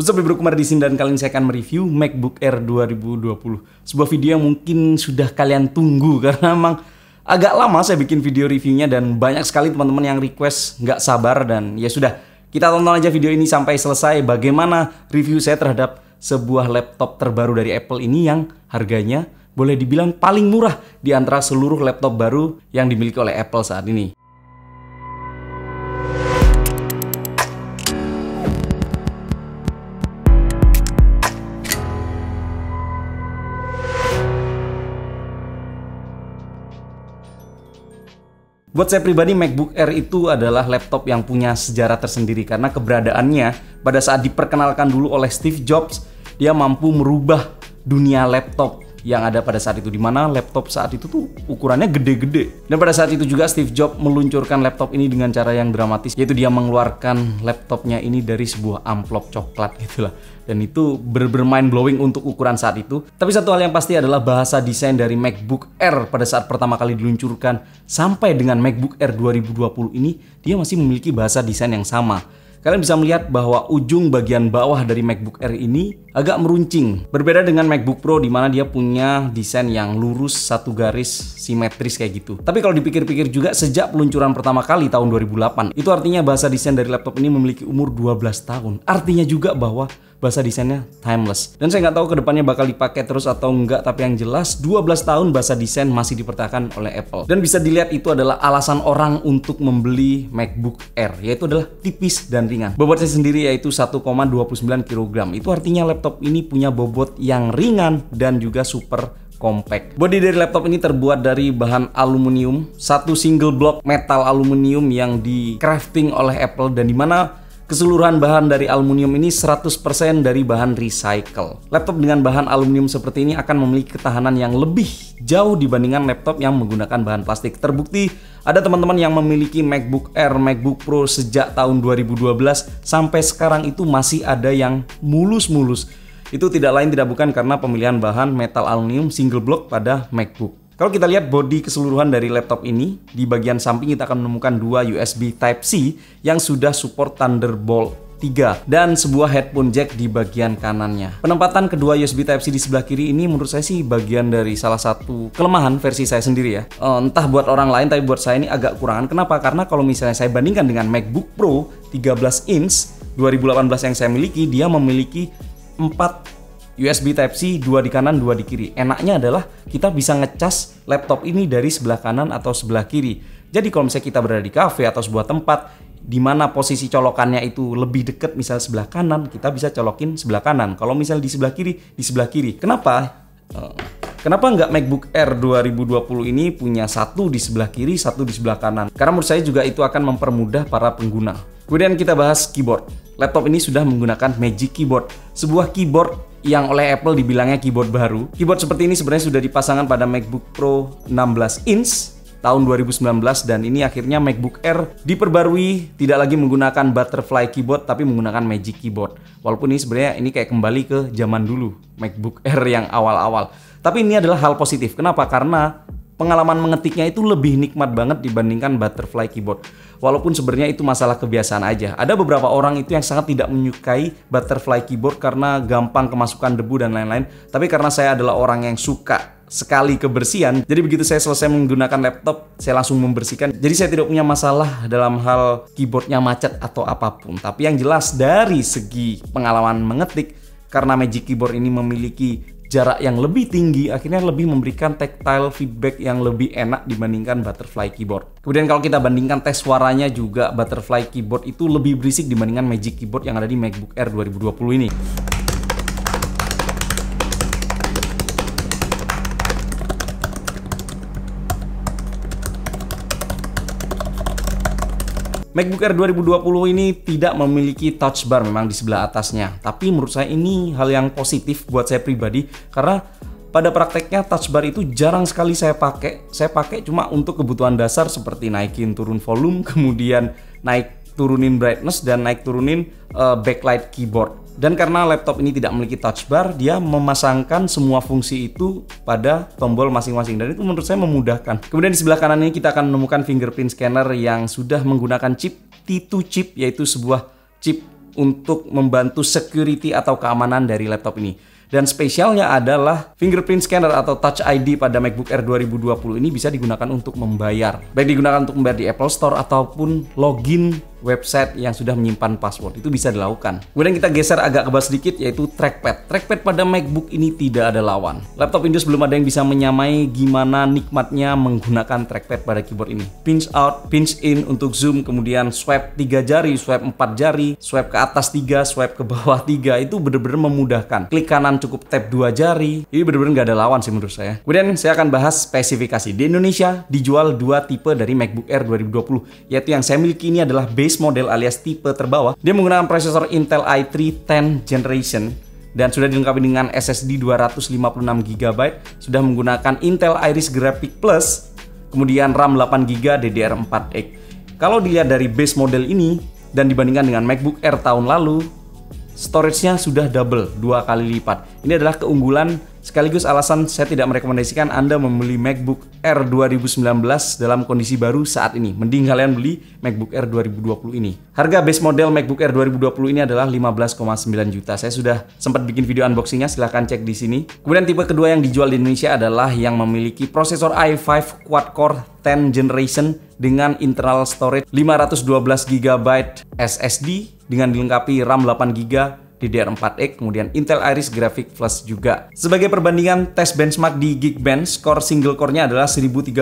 What's up Kumar di sini dan kali ini saya akan mereview MacBook Air 2020 Sebuah video yang mungkin sudah kalian tunggu karena emang agak lama saya bikin video reviewnya dan banyak sekali teman-teman yang request nggak sabar dan ya sudah kita tonton aja video ini sampai selesai. Bagaimana review saya terhadap sebuah laptop terbaru dari Apple ini yang harganya boleh dibilang paling murah di antara seluruh laptop baru yang dimiliki oleh Apple saat ini. Buat saya pribadi MacBook Air itu adalah laptop yang punya sejarah tersendiri karena keberadaannya pada saat diperkenalkan dulu oleh Steve Jobs, dia mampu merubah dunia laptop yang ada pada saat itu di mana laptop saat itu tuh ukurannya gede-gede. Dan pada saat itu juga Steve Jobs meluncurkan laptop ini dengan cara yang dramatis yaitu dia mengeluarkan laptopnya ini dari sebuah amplop coklat gitulah. Dan itu bermain blowing untuk ukuran saat itu. Tapi satu hal yang pasti adalah bahasa desain dari MacBook Air pada saat pertama kali diluncurkan sampai dengan MacBook Air 2020 ini dia masih memiliki bahasa desain yang sama Kalian bisa melihat bahwa ujung bagian bawah dari MacBook Air ini agak meruncing. Berbeda dengan MacBook Pro di mana dia punya desain yang lurus satu garis simetris kayak gitu. Tapi kalau dipikir-pikir juga sejak peluncuran pertama kali tahun 2008, itu artinya bahasa desain dari laptop ini memiliki umur 12 tahun. Artinya juga bahwa bahasa desainnya timeless. Dan saya nggak tahu ke depannya bakal dipakai terus atau enggak, tapi yang jelas 12 tahun bahasa desain masih dipertahankan oleh Apple. Dan bisa dilihat itu adalah alasan orang untuk membeli MacBook Air, yaitu adalah tipis dan ringan. Bobotnya sendiri yaitu 1,29 kg. Itu artinya laptop ini punya bobot yang ringan dan juga super compact. Bodi dari laptop ini terbuat dari bahan aluminium, satu single block metal aluminium yang di crafting oleh Apple dan di mana Keseluruhan bahan dari aluminium ini 100% dari bahan recycle. Laptop dengan bahan aluminium seperti ini akan memiliki ketahanan yang lebih jauh dibandingkan laptop yang menggunakan bahan plastik. Terbukti ada teman-teman yang memiliki MacBook Air, MacBook Pro sejak tahun 2012 sampai sekarang itu masih ada yang mulus-mulus. Itu tidak lain tidak bukan karena pemilihan bahan metal aluminium single block pada MacBook. Kalau kita lihat bodi keseluruhan dari laptop ini, di bagian samping kita akan menemukan dua USB Type-C yang sudah support Thunderbolt 3 dan sebuah headphone jack di bagian kanannya. Penempatan kedua USB Type-C di sebelah kiri ini menurut saya sih bagian dari salah satu kelemahan versi saya sendiri ya. Uh, entah buat orang lain tapi buat saya ini agak kurangan. Kenapa? Karena kalau misalnya saya bandingkan dengan MacBook Pro 13 inch 2018 yang saya miliki, dia memiliki 4 USB Type-C dua di kanan, dua di kiri. Enaknya adalah kita bisa ngecas laptop ini dari sebelah kanan atau sebelah kiri. Jadi kalau misalnya kita berada di cafe atau sebuah tempat di mana posisi colokannya itu lebih dekat misalnya sebelah kanan, kita bisa colokin sebelah kanan. Kalau misalnya di sebelah kiri, di sebelah kiri. Kenapa? Eh, kenapa nggak MacBook Air 2020 ini punya satu di sebelah kiri, satu di sebelah kanan? Karena menurut saya juga itu akan mempermudah para pengguna. Kemudian kita bahas keyboard. Laptop ini sudah menggunakan Magic Keyboard, sebuah keyboard yang oleh Apple dibilangnya keyboard baru. Keyboard seperti ini sebenarnya sudah dipasangkan pada MacBook Pro 16 inch tahun 2019 dan ini akhirnya MacBook Air diperbarui tidak lagi menggunakan butterfly keyboard tapi menggunakan Magic Keyboard. Walaupun ini sebenarnya ini kayak kembali ke zaman dulu MacBook Air yang awal-awal. Tapi ini adalah hal positif. Kenapa? Karena pengalaman mengetiknya itu lebih nikmat banget dibandingkan butterfly keyboard. Walaupun sebenarnya itu masalah kebiasaan aja. Ada beberapa orang itu yang sangat tidak menyukai butterfly keyboard karena gampang kemasukan debu dan lain-lain. Tapi karena saya adalah orang yang suka sekali kebersihan. Jadi begitu saya selesai menggunakan laptop, saya langsung membersihkan. Jadi saya tidak punya masalah dalam hal keyboardnya macet atau apa pun. Tapi yang jelas dari segi pengalaman mengetik, karena Magic Keyboard ini memiliki jarak yang lebih tinggi akhirnya lebih memberikan tactile feedback yang lebih enak dibandingkan butterfly keyboard. Kemudian kalau kita bandingkan tes suaranya juga butterfly keyboard itu lebih berisik dibandingkan Magic Keyboard yang ada di MacBook Air 2020 ini. MacBook Air 2020 ini tidak memiliki touch bar memang di sebelah atasnya. Tapi menurut saya ini hal yang positif buat saya pribadi karena pada prakteknya touch bar itu jarang sekali saya pakai. Saya pakai cuma untuk kebutuhan dasar seperti naikin turun volume, kemudian naik turunin brightness dan naik turunin uh, backlight keyboard. Dan karena laptop ini tidak memiliki touch bar, dia memasangkan semua fungsi itu pada tombol masing-masing dan itu menurut saya memudahkan. Kemudian di sebelah kanan ini kita akan menemukan fingerprint scanner yang sudah menggunakan chip T2 chip yaitu sebuah chip untuk membantu security atau keamanan dari laptop ini. Dan spesialnya adalah fingerprint scanner atau Touch ID pada MacBook Air 2020 ini bisa digunakan untuk membayar. Baik digunakan untuk membayar di Apple Store ataupun login website yang sudah menyimpan password itu bisa dilakukan. Kemudian kita geser agak ke bawah sedikit yaitu trackpad. Trackpad pada MacBook ini tidak ada lawan. Laptop Windows belum ada yang bisa menyamai gimana nikmatnya menggunakan trackpad pada keyboard ini. Pinch out, pinch in untuk zoom, kemudian swipe 3 jari, swipe 4 jari, swipe ke atas 3, swipe ke bawah 3 itu benar-benar memudahkan. Klik kanan cukup tap 2 jari. Ini benar-benar nggak ada lawan sih menurut saya. Kemudian saya akan bahas spesifikasi. Di Indonesia dijual dua tipe dari MacBook Air 2020 yaitu yang saya miliki ini adalah base base model alias tipe terbawah, dia menggunakan prosesor Intel i3 10 generation dan sudah dilengkapi dengan SSD 256GB, sudah menggunakan Intel Iris Graphic Plus, kemudian RAM 8GB DDR4X. Kalau dilihat dari base model ini dan dibandingkan dengan MacBook Air tahun lalu, storage-nya sudah double, dua kali lipat. Ini adalah keunggulan Sekaligus alasan saya tidak merekomendasikan Anda membeli MacBook Air 2019 dalam kondisi baru saat ini. Mending kalian beli MacBook Air 2020 ini. Harga base model MacBook Air 2020 ini adalah 15,9 juta. Saya sudah sempat bikin video unboxingnya, silahkan cek di sini. Kemudian tipe kedua yang dijual di Indonesia adalah yang memiliki prosesor i5 quad-core 10 generation dengan internal storage 512 GB SSD dengan dilengkapi RAM 8 GB DDR4X, kemudian Intel Iris Graphic Plus juga. Sebagai perbandingan tes benchmark di Geekbench, skor single core-nya adalah 1013,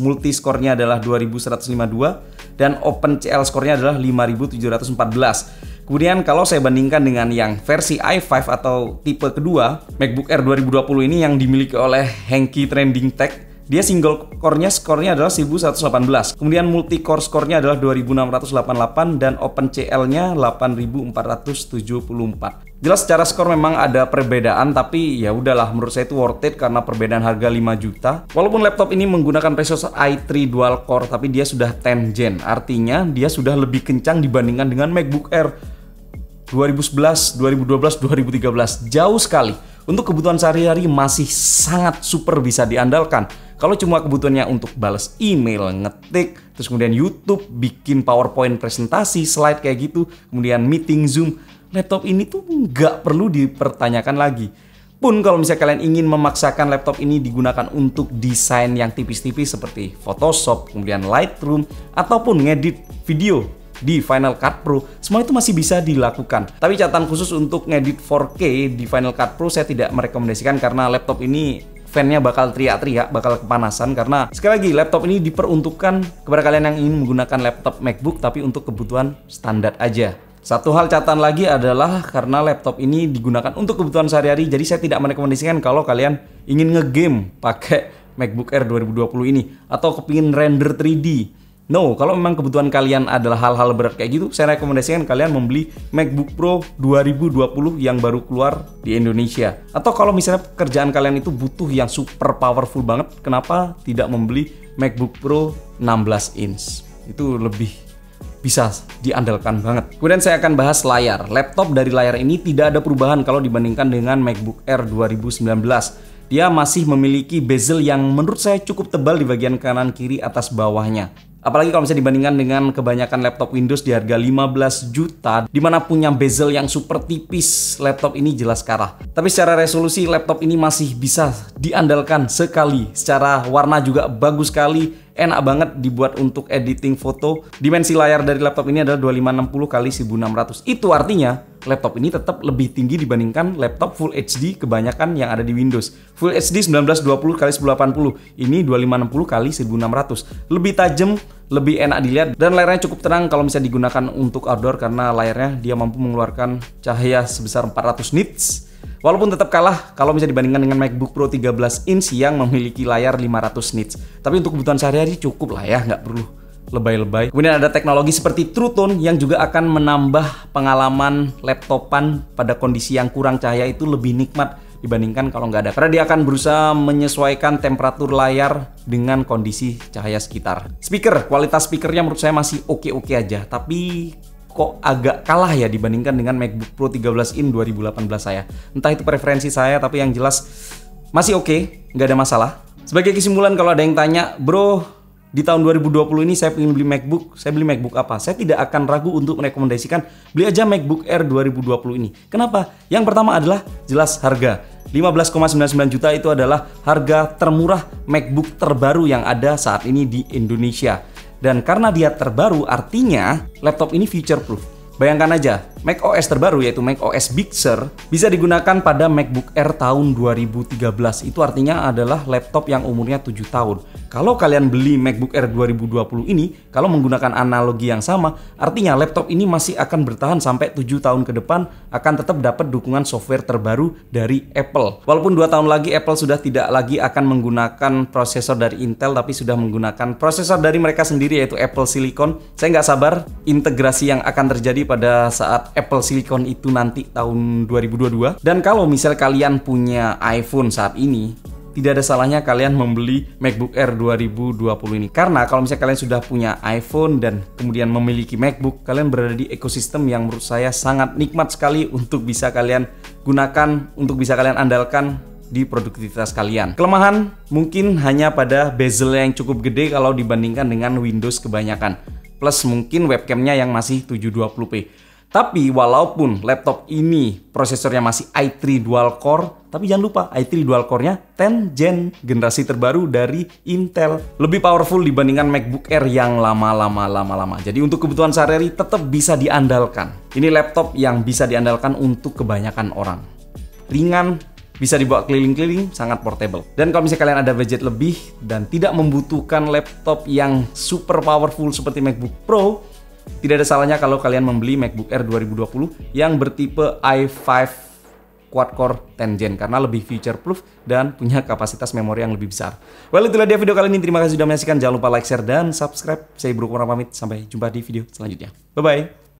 multi score-nya adalah 2152, dan OpenCL score-nya adalah 5714. Kemudian kalau saya bandingkan dengan yang versi i5 atau tipe kedua, MacBook Air 2020 ini yang dimiliki oleh Henki Trending Tech dia single core-nya skornya adalah 1118. Kemudian multi core skornya adalah 2688 dan open CL-nya 8474. Jelas secara skor memang ada perbedaan tapi ya udahlah menurut saya itu worth it karena perbedaan harga 5 juta. Walaupun laptop ini menggunakan prosesor i3 dual core tapi dia sudah 10 gen. Artinya dia sudah lebih kencang dibandingkan dengan MacBook Air 2011, 2012, 2013. Jauh sekali. Untuk kebutuhan sehari-hari masih sangat super bisa diandalkan. Kalau cuma kebutuhannya untuk balas email, ngetik, terus kemudian YouTube, bikin PowerPoint presentasi, slide kayak gitu, kemudian meeting Zoom, laptop ini tuh nggak perlu dipertanyakan lagi. Pun kalau misalnya kalian ingin memaksakan laptop ini digunakan untuk desain yang tipis-tipis seperti Photoshop, kemudian Lightroom, ataupun ngedit video di Final Cut Pro, semua itu masih bisa dilakukan. Tapi catatan khusus untuk ngedit 4K di Final Cut Pro saya tidak merekomendasikan karena laptop ini fannya bakal teriak-teriak, bakal kepanasan karena sekali lagi laptop ini diperuntukkan kepada kalian yang ingin menggunakan laptop MacBook tapi untuk kebutuhan standar aja. Satu hal catatan lagi adalah karena laptop ini digunakan untuk kebutuhan sehari-hari, jadi saya tidak merekomendasikan kalau kalian ingin ngegame pakai MacBook Air 2020 ini atau kepingin render 3D No, kalau memang kebutuhan kalian adalah hal-hal berat kayak gitu, saya rekomendasikan kalian membeli MacBook Pro 2020 yang baru keluar di Indonesia. Atau kalau misalnya pekerjaan kalian itu butuh yang super powerful banget, kenapa tidak membeli MacBook Pro 16 inch? Itu lebih bisa diandalkan banget. Kemudian saya akan bahas layar. Laptop dari layar ini tidak ada perubahan kalau dibandingkan dengan MacBook Air 2019 dia masih memiliki bezel yang menurut saya cukup tebal di bagian kanan kiri atas bawahnya. Apalagi kalau misalnya dibandingkan dengan kebanyakan laptop Windows di harga 15 juta, di mana punya bezel yang super tipis, laptop ini jelas kalah. Tapi secara resolusi, laptop ini masih bisa diandalkan sekali. Secara warna juga bagus sekali, enak banget dibuat untuk editing foto. Dimensi layar dari laptop ini adalah 2560 kali 1600. Itu artinya laptop ini tetap lebih tinggi dibandingkan laptop Full HD kebanyakan yang ada di Windows. Full HD 1920 kali 1080. Ini 2560 kali 1600. Lebih tajam, lebih enak dilihat dan layarnya cukup tenang kalau bisa digunakan untuk outdoor karena layarnya dia mampu mengeluarkan cahaya sebesar 400 nits Walaupun tetap kalah kalau bisa dibandingkan dengan MacBook Pro 13 inch yang memiliki layar 500 nits. Tapi untuk kebutuhan sehari-hari cukup lah ya, nggak perlu lebay-lebay. Kemudian ada teknologi seperti True Tone yang juga akan menambah pengalaman laptopan pada kondisi yang kurang cahaya itu lebih nikmat dibandingkan kalau nggak ada. Karena dia akan berusaha menyesuaikan temperatur layar dengan kondisi cahaya sekitar. Speaker, kualitas speakernya menurut saya masih oke-oke aja. Tapi kok agak kalah ya dibandingkan dengan MacBook Pro 13 in 2018 saya. Entah itu preferensi saya, tapi yang jelas masih oke, okay, nggak ada masalah. Sebagai kesimpulan kalau ada yang tanya, bro, di tahun 2020 ini saya ingin beli MacBook, saya beli MacBook apa? Saya tidak akan ragu untuk merekomendasikan beli aja MacBook Air 2020 ini. Kenapa? Yang pertama adalah jelas harga. 15,99 juta itu adalah harga termurah MacBook terbaru yang ada saat ini di Indonesia. Dan karena dia terbaru artinya laptop ini future proof. Bayangkan aja, Mac OS terbaru yaitu Mac OS Big Sur bisa digunakan pada MacBook Air tahun 2013. Itu artinya adalah laptop yang umurnya 7 tahun. Kalau kalian beli MacBook Air 2020 ini, kalau menggunakan analogi yang sama, artinya laptop ini masih akan bertahan sampai 7 tahun ke depan, akan tetap dapat dukungan software terbaru dari Apple. Walaupun 2 tahun lagi Apple sudah tidak lagi akan menggunakan prosesor dari Intel, tapi sudah menggunakan prosesor dari mereka sendiri yaitu Apple Silicon. Saya nggak sabar integrasi yang akan terjadi pada saat Apple Silicon itu nanti tahun 2022. Dan kalau misal kalian punya iPhone saat ini, tidak ada salahnya kalian membeli MacBook Air 2020 ini. Karena kalau misalnya kalian sudah punya iPhone dan kemudian memiliki MacBook, kalian berada di ekosistem yang menurut saya sangat nikmat sekali untuk bisa kalian gunakan, untuk bisa kalian andalkan di produktivitas kalian. Kelemahan mungkin hanya pada bezel yang cukup gede kalau dibandingkan dengan Windows kebanyakan plus mungkin webcamnya yang masih 720p. Tapi walaupun laptop ini prosesornya masih i3 dual core, tapi jangan lupa i3 dual core-nya 10 gen generasi terbaru dari Intel. Lebih powerful dibandingkan MacBook Air yang lama-lama lama-lama. Jadi untuk kebutuhan sehari-hari tetap bisa diandalkan. Ini laptop yang bisa diandalkan untuk kebanyakan orang. Ringan, bisa dibawa keliling-keliling, sangat portable. Dan kalau misalnya kalian ada budget lebih dan tidak membutuhkan laptop yang super powerful seperti MacBook Pro, tidak ada salahnya kalau kalian membeli MacBook Air 2020 yang bertipe i5 quad-core 10 gen karena lebih future proof dan punya kapasitas memori yang lebih besar. Well, itulah dia video kali ini. Terima kasih sudah menyaksikan. Jangan lupa like, share, dan subscribe. Saya Bro Kurang pamit. Sampai jumpa di video selanjutnya. Bye-bye.